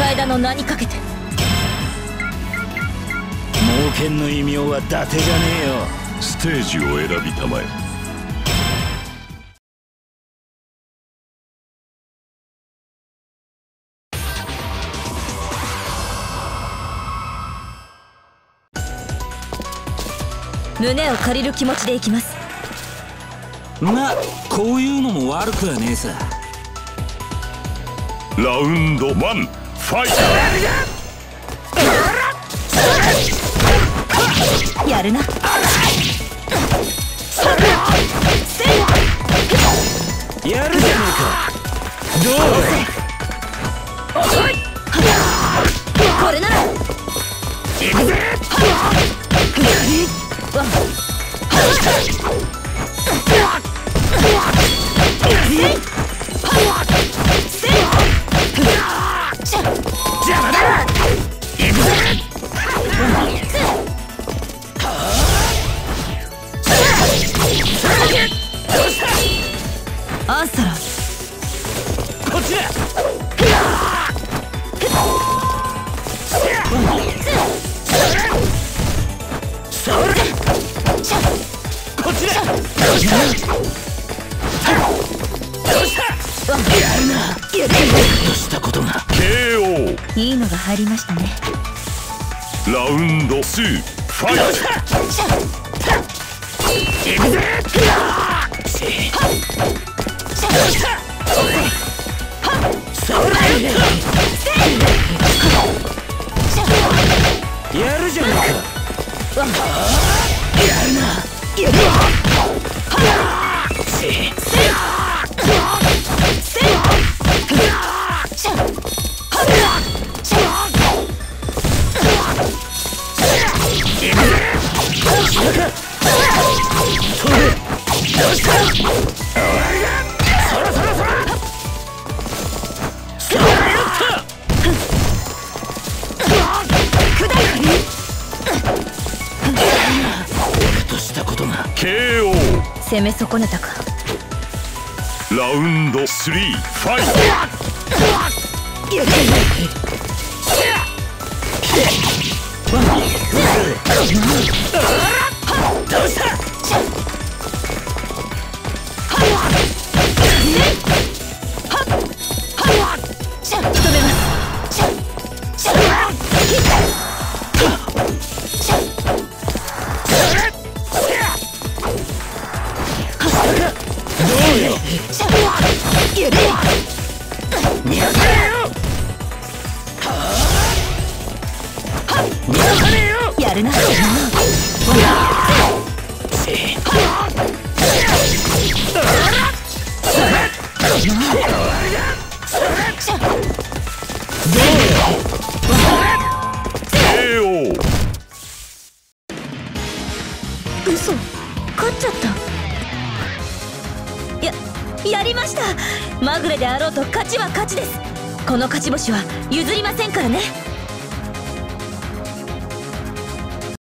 高枝の名にかけて。猛犬の異名は伊達じゃねえよ。ステージを選びたまえ。胸を借りる気持ちでいきます。まこういうのも悪くはねえさ。ラウンド1ファイトやるな。やるじゃねえかどうこれなら。行くぜこっちだとした？ことが KO いいのが入りましたね。ラウンド2ファイやどうしたしたことが。KO 攻め損ねたか。ラウンド3ファイ仕 やるな。ー KO 嘘。勝っちゃった。やりました。まぐれであろうと勝ちは勝ちです。この勝ち星は譲りませんからね。